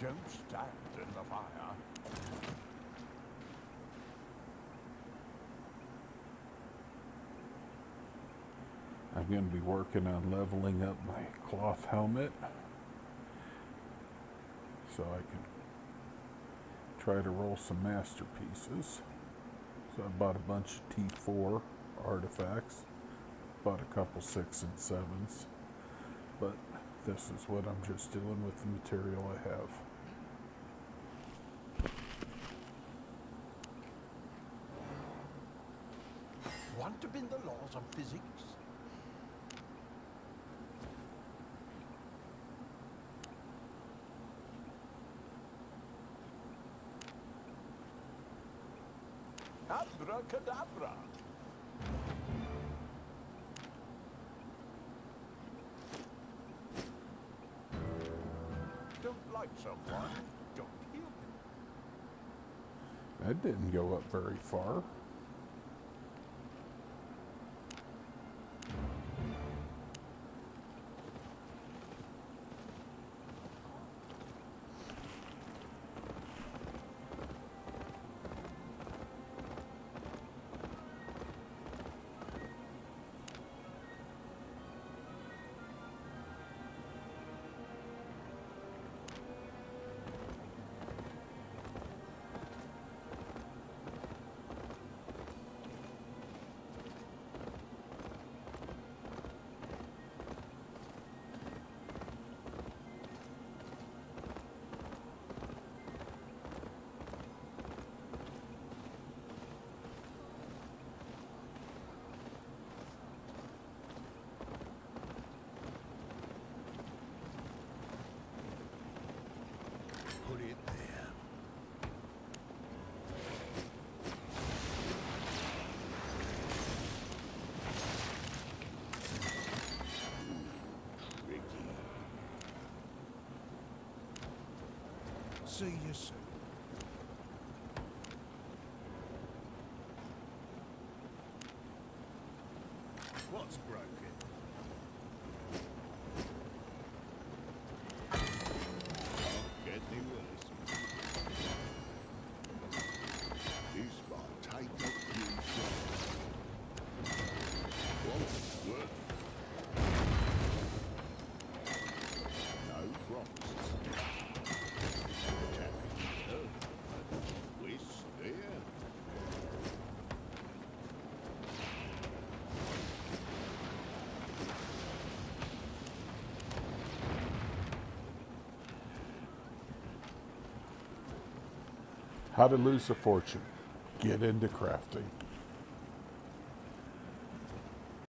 Don't stand in the fire. I'm going to be working on leveling up my cloth helmet so I can try to roll some masterpieces. So I bought a bunch of T4 artifacts, bought a couple six and sevens, but this is what I'm just doing with the material I have. Want to bend the laws of physics? Abracadabra. Don't like someone, don't heal him. That didn't go up very far. See you soon. What's broken? How to lose a fortune. Get into crafting.